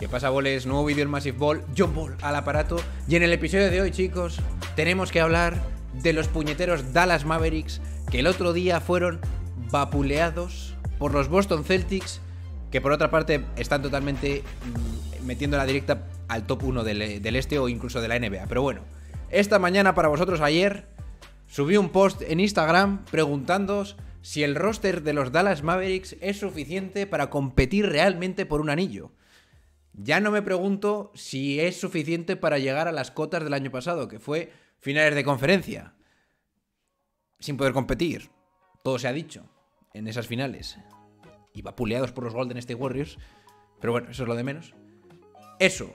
Que pasa boles, nuevo vídeo en Massive Ball, John Ball al aparato. Y en el episodio de hoy, chicos, tenemos que hablar de los puñeteros Dallas Mavericks que el otro día fueron vapuleados por los Boston Celtics, que por otra parte están totalmente mm, metiendo la directa al top 1 del, del este o incluso de la NBA. Pero bueno, esta mañana para vosotros ayer subí un post en Instagram preguntándoos si el roster de los Dallas Mavericks es suficiente para competir realmente por un anillo. Ya no me pregunto si es suficiente para llegar a las cotas del año pasado, que fue finales de conferencia. Sin poder competir. Todo se ha dicho en esas finales. Y vapuleados por los Golden State Warriors. Pero bueno, eso es lo de menos. Eso.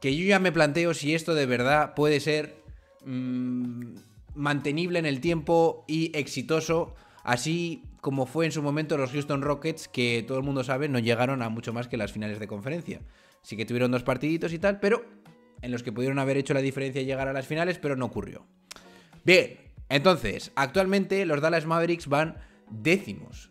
Que yo ya me planteo si esto de verdad puede ser mmm, mantenible en el tiempo y exitoso. Así como fue en su momento los Houston Rockets, que todo el mundo sabe, no llegaron a mucho más que las finales de conferencia. Sí que tuvieron dos partiditos y tal, pero en los que pudieron haber hecho la diferencia y llegar a las finales, pero no ocurrió. Bien, entonces, actualmente los Dallas Mavericks van décimos.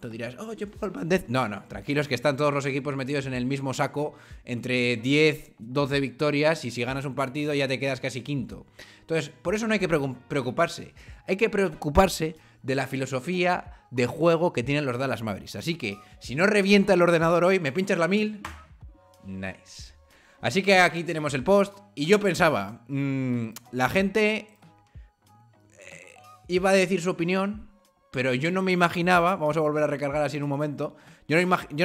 Tú dirás, oh, yo Paul van No, no, tranquilos que están todos los equipos metidos en el mismo saco, entre 10, 12 victorias, y si ganas un partido ya te quedas casi quinto. Entonces, por eso no hay que preocuparse. Hay que preocuparse de la filosofía de juego que tienen los Dallas Mavericks. Así que, si no revienta el ordenador hoy, me pinchas la mil. Nice. Así que aquí tenemos el post. Y yo pensaba, mmm, la gente eh, iba a decir su opinión, pero yo no me imaginaba, vamos a volver a recargar así en un momento, yo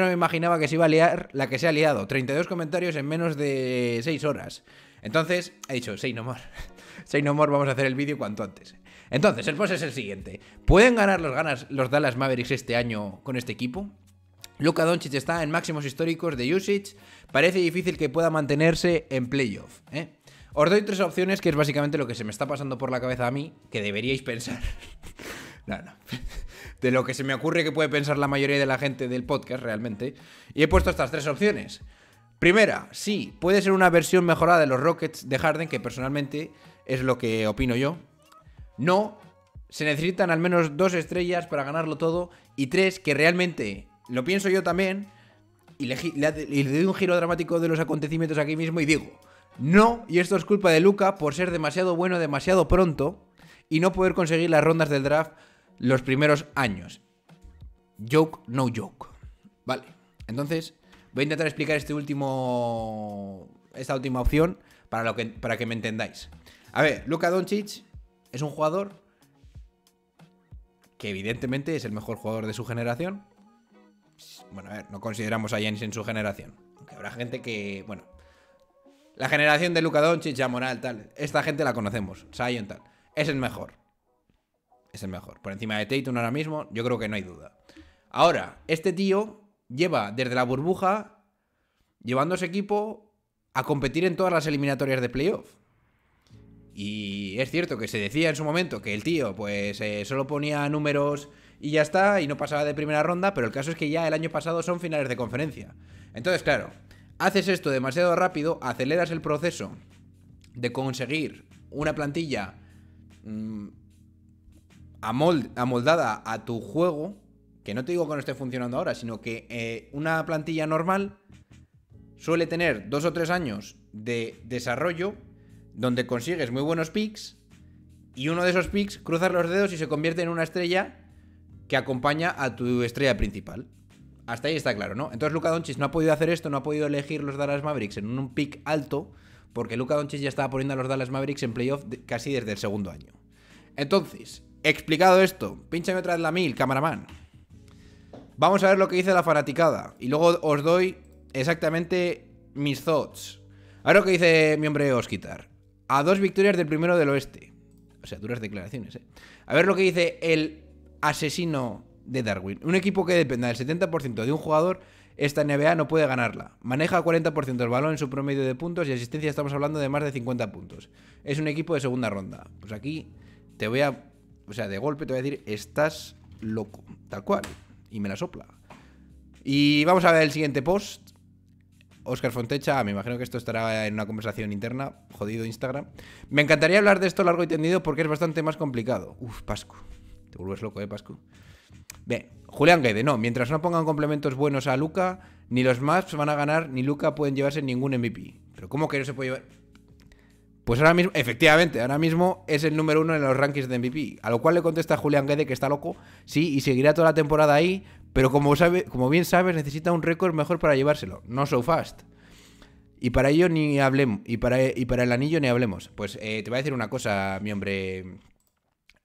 no, me imaginaba que se iba a liar la que se ha liado. 32 comentarios en menos de 6 horas. Entonces, he dicho, say no more. say no more, vamos a hacer el vídeo cuanto antes. Entonces, el post es el siguiente. ¿Pueden ganar los, ganas, los Dallas Mavericks este año con este equipo? Luka Doncic está en máximos históricos de usage. Parece difícil que pueda mantenerse en playoff. ¿eh? Os doy tres opciones, que es básicamente lo que se me está pasando por la cabeza a mí, que deberíais pensar. no, no. De lo que se me ocurre que puede pensar la mayoría de la gente del podcast realmente. Y he puesto estas tres opciones. Primera, sí, puede ser una versión mejorada de los Rockets de Harden, que personalmente es lo que opino yo. No, se necesitan al menos dos estrellas para ganarlo todo. Y tres, que realmente lo pienso yo también, y le, doy un giro dramático de los acontecimientos aquí mismo y digo, no, y esto es culpa de Luca por ser demasiado bueno demasiado pronto y no poder conseguir las rondas del draft los primeros años. Joke, no joke. Vale, entonces voy a intentar explicar este último, esta última opción para, lo que, para que me entendáis. A ver, Luka Doncic es un jugador que evidentemente es el mejor jugador de su generación, bueno, a ver, no consideramos a Janis en su generación. Aunque habrá gente que, bueno, la generación de Luka Doncic, Moral, tal. Esta gente la conocemos, Sion tal. Es el mejor. Es el mejor. Por encima de Tatum ahora mismo, yo creo que no hay duda. Ahora, este tío lleva desde la burbuja llevando a ese equipo a competir en todas las eliminatorias de playoff. Y es cierto que se decía en su momento que el tío, pues, eh, solo ponía números y ya está, y no pasaba de primera ronda, pero el caso es que ya el año pasado son finales de conferencia. Entonces, claro, haces esto demasiado rápido, aceleras el proceso de conseguir una plantilla mmm, amoldada a tu juego, que no te digo que no esté funcionando ahora, sino que eh, una plantilla normal suele tener dos o tres años de desarrollo donde consigues muy buenos picks y uno de esos picks cruzas los dedos y se convierte en una estrella que acompaña a tu estrella principal. Hasta ahí está claro, ¿no? Entonces Luka Doncic no ha podido hacer esto, no ha podido elegir los Dallas Mavericks en un pick alto, porque Luka Doncic ya estaba poniendo a los Dallas Mavericks en playoff casi desde el segundo año. Entonces, explicado esto, pinchame otra vez la mil, cameraman. Vamos a ver lo que dice la fanaticada. Y luego os doy exactamente mis thoughts. A ver lo que dice mi hombre Osquitar. A dos victorias del primero del oeste. O sea, duras declaraciones, ¿eh? A ver lo que dice el asesino de Darwin. Un equipo que dependa del 70% de un jugador, esta NBA no puede ganarla. Maneja 40% el balón en su promedio de puntos y asistencia estamos hablando de más de 50 puntos. Es un equipo de segunda ronda. Pues aquí te voy a... O sea, de golpe te voy a decir, estás loco. Tal cual. Y me la sopla. Y vamos a ver el siguiente post. Oscar Fontecha, me imagino que esto estará en una conversación interna, jodido Instagram. Me encantaría hablar de esto largo y tendido porque es bastante más complicado. Uf, Pascu. Te vuelves loco, ¿eh, Pascu? Bien, Julián Guede, no. Mientras no pongan complementos buenos a Luca, Ni los Maps van a ganar, ni Luca pueden llevarse ningún MVP. ¿Pero cómo que no se puede llevar? Pues ahora mismo, efectivamente, ahora mismo es el número uno en los rankings de MVP. A lo cual le contesta Julián Guede que está loco. Sí, y seguirá toda la temporada ahí. Pero como, sabe, como bien sabes, necesita un récord mejor para llevárselo. No so fast. Y para ello ni hablemos. Y para, y para el anillo ni hablemos. Pues eh, te voy a decir una cosa, mi hombre.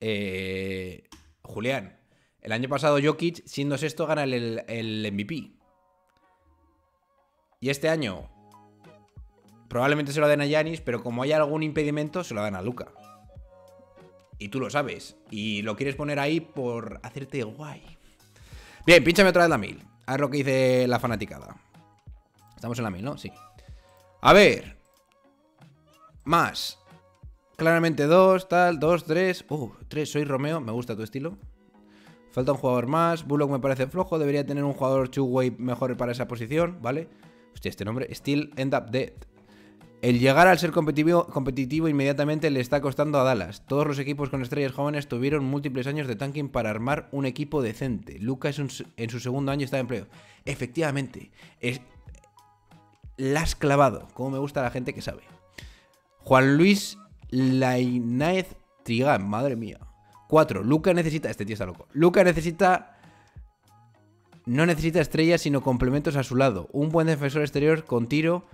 Eh, Julián. El año pasado Jokic, siendo sexto, gana el, MVP. Y este año probablemente se lo den a Yanis, pero como hay algún impedimento, se lo dan a Luca. Y tú lo sabes. Y lo quieres poner ahí por hacerte guay. Bien, pínchame otra vez la mil. A ver lo que dice la fanaticada. Estamos en la mil, ¿no? Sí. A ver. Más. Claramente dos, tal, dos, tres. Uh, tres, soy Romeo, me gusta tu estilo. Falta un jugador más. Bullock me parece flojo. Debería tener un jugador two-way mejor para esa posición, ¿vale? Hostia, este nombre. Still end up dead. El llegar al ser competitivo, inmediatamente le está costando a Dallas. Todos los equipos con estrellas jóvenes tuvieron múltiples años de tanking para armar un equipo decente. Luca es en su segundo año está de empleo. Efectivamente, es, la has clavado. Como me gusta la gente que sabe. Juan Luis Lainez Trigán, madre mía. 4. Luca necesita. Este tío está loco. Luca necesita. No necesita estrellas, sino complementos a su lado. Un buen defensor exterior con tiro.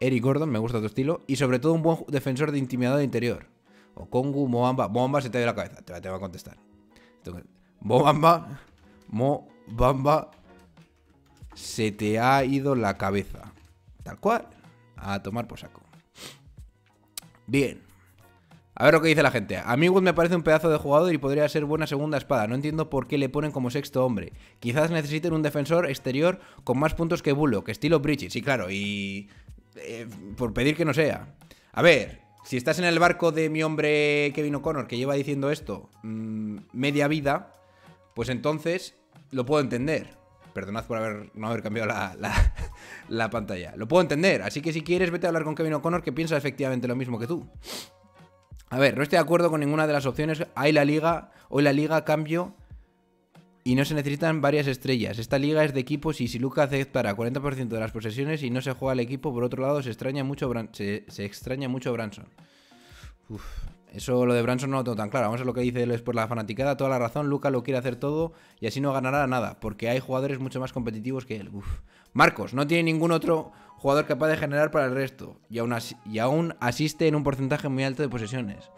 Eric Gordon, me gusta tu estilo. Y sobre todo un buen defensor de intimidad interior. O Kongu, Moamba. Moamba se te dio la cabeza. Te, te va a contestar. Moamba. Moamba. Se te ha ido la cabeza. Tal cual. A tomar por saco. Bien. A ver lo que dice la gente. A mí Wood me parece un pedazo de jugador y podría ser buena segunda espada. No entiendo por qué le ponen como sexto hombre. Quizás necesiten un defensor exterior con más puntos que que estilo Bridges. Sí, claro, y... Eh, por pedir que no sea. A ver, si estás en el barco de mi hombre Kevin O'Connor que lleva diciendo esto mmm, media vida, pues entonces lo puedo entender. Perdonad por haber, no haber cambiado la, la, la pantalla. Lo puedo entender. Así que si quieres, vete a hablar con Kevin O'Connor que piensa efectivamente lo mismo que tú. A ver, no estoy de acuerdo con ninguna de las opciones. Hay la liga, hoy la liga cambio y no se necesitan varias estrellas. Esta liga es de equipos y si Luca aceptara 40% de las posesiones y no se juega el equipo, por otro lado se extraña mucho, se, extraña mucho Branson. Uf, eso lo de Branson no lo tengo tan claro. Vamos a lo que dice después la fanaticada. Toda la razón, Luca lo quiere hacer todo y así no ganará nada, porque hay jugadores mucho más competitivos que él. Uf. Marcos, no tiene ningún otro jugador capaz de generar para el resto y aún, asiste en un porcentaje muy alto de posesiones.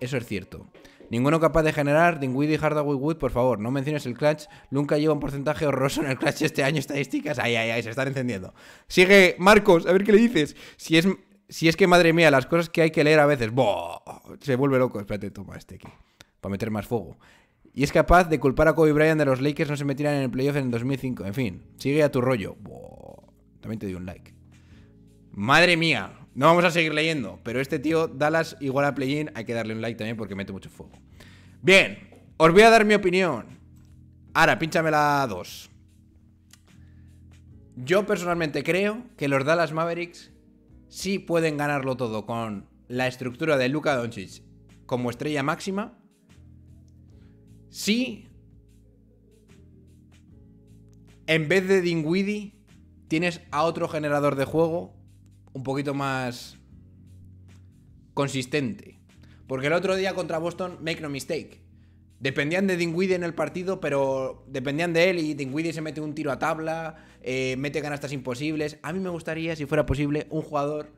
Eso es cierto. Ninguno capaz de generar, Dingwiddie, Hardaway Wood, por favor, no menciones el clutch. Nunca lleva un porcentaje horroroso en el clutch este año, estadísticas. Ay, ay, ay, se están encendiendo. Sigue, Marcos, a ver qué le dices. Si es, si es que, madre mía, las cosas que hay que leer a veces. Se vuelve loco. Espérate, toma este aquí. Para meter más fuego. Y es capaz de culpar a Kobe Bryant de los Lakers no se metieran en el playoff en el 2005. En fin, sigue a tu rollo. También te doy un like. Madre mía. No vamos a seguir leyendo. Pero este tío, Dallas, igual a play-in, hay que darle un like también porque mete mucho fuego. Bien, os voy a dar mi opinión. Ahora, pínchame la 2. Yo personalmente creo que los Dallas Mavericks sí pueden ganarlo todo con la estructura de Luka Doncic como estrella máxima. Sí. En vez de Dingwiddie, tienes a otro generador de juego un poquito más consistente. Porque el otro día contra Boston, make no mistake. Dependían de Dingwiddie en el partido, pero dependían de él y Dingwiddie se mete un tiro a tabla, eh, mete canastas imposibles. A mí me gustaría, si fuera posible, un jugador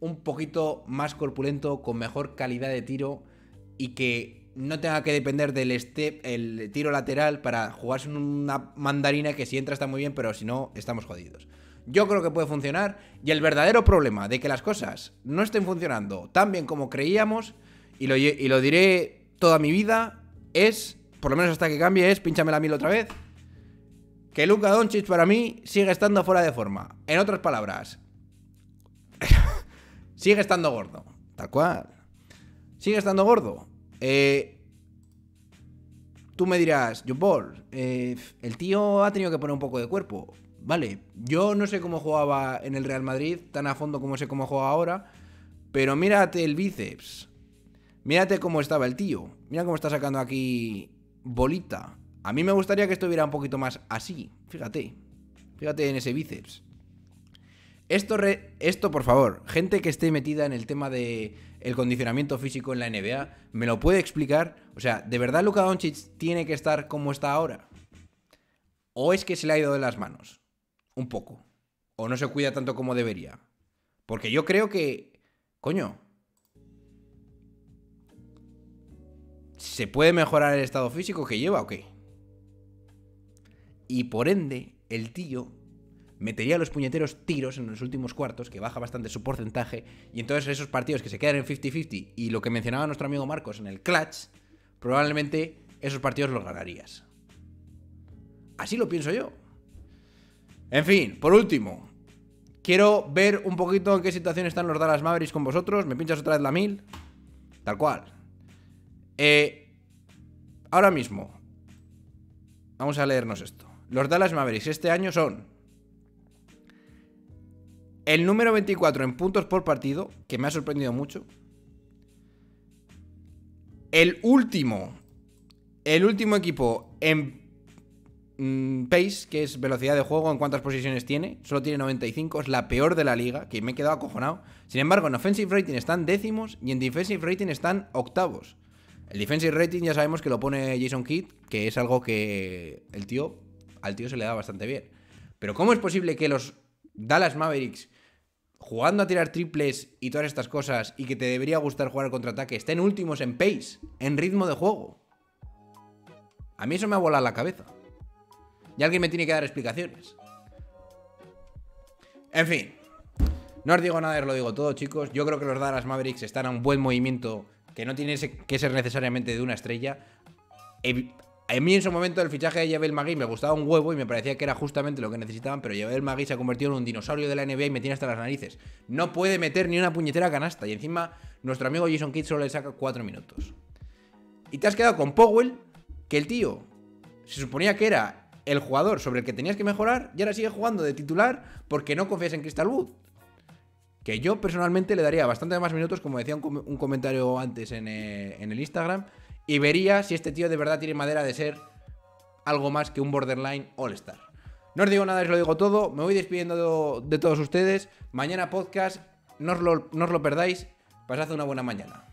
un poquito más corpulento, con mejor calidad de tiro y que no tenga que depender del step, el tiro lateral para jugarse una mandarina que si entra está muy bien, pero si no, estamos jodidos. Yo creo que puede funcionar y el verdadero problema de que las cosas no estén funcionando tan bien como creíamos, y lo, y lo diré toda mi vida, es, por lo menos hasta que cambie, es, pinchame la mil otra vez, que Luka Doncic para mí sigue estando fuera de forma. En otras palabras, sigue estando gordo, tal cual. Sigue estando gordo. Eh, tú me dirás, John eh, el tío ha tenido que poner un poco de cuerpo. Vale, yo no sé cómo jugaba en el Real Madrid, tan a fondo como sé cómo juega ahora, pero mírate el bíceps. Mírate cómo estaba el tío. Mira cómo está sacando aquí bolita. A mí me gustaría que estuviera un poquito más así, fíjate. Fíjate en ese bíceps. Esto, esto, por favor, gente que esté metida en el tema de condicionamiento físico en la NBA, ¿me lo puede explicar? O sea, ¿de verdad Luka Doncic tiene que estar como está ahora? ¿O es que se le ha ido de las manos? Un poco. ¿O no se cuida tanto como debería? Porque yo creo que, coño, ¿se puede mejorar el estado físico que lleva o qué? Y por ende, el tío metería los puñeteros tiros en los últimos cuartos, que baja bastante su porcentaje, y entonces esos partidos que se quedan en 50-50 y lo que mencionaba nuestro amigo Marcos en el clutch, probablemente esos partidos los ganarías. Así lo pienso yo. En fin, por último, quiero ver un poquito en qué situación están los Dallas Mavericks con vosotros. ¿Me pinchas otra vez la mil? Tal cual. Eh, ahora mismo, vamos a leernos esto. Los Dallas Mavericks este año son el número 24 en puntos por partido, que me ha sorprendido mucho. El último, el último equipo en mm, pace, que es velocidad de juego, en cuántas posiciones tiene. Solo tiene 95, es la peor de la liga, que me he quedado acojonado. Sin embargo, en offensive rating están décimos y en defensive rating están octavos. El defensive rating ya sabemos que lo pone Jason Kidd, que es algo que el tío, al tío se le da bastante bien. Pero ¿cómo es posible que los Dallas Mavericks jugando a tirar triples y todas estas cosas y que te debería gustar jugar al contraataque, estén últimos en pace, en ritmo de juego. A mí eso me ha volado la cabeza. Y alguien me tiene que dar explicaciones. En fin, no os digo nada, os lo digo todo, chicos. Yo creo que los Dallas Mavericks están a un buen movimiento que no tiene que ser necesariamente de una estrella. A mí en su momento el fichaje de Javel Magui me gustaba un huevo y me parecía que era justamente lo que necesitaban, pero Javel Magui se ha convertido en un dinosaurio de la NBA y me tiene hasta las narices. No puede meter ni una puñetera canasta y encima nuestro amigo Jason Kidd solo le saca 4 minutos. Y te has quedado con Powell, que el tío se suponía que era el jugador sobre el que tenías que mejorar y ahora sigue jugando de titular porque no confías en Crystal Wood. Que yo personalmente le daría bastante más minutos, como decía un, comentario antes en, eh, en el Instagram y vería si este tío de verdad tiene madera de ser algo más que un borderline all-star. No os digo nada, os lo digo todo. Me voy despidiendo de, todos ustedes. Mañana podcast, no no os lo perdáis. Pasad una buena mañana.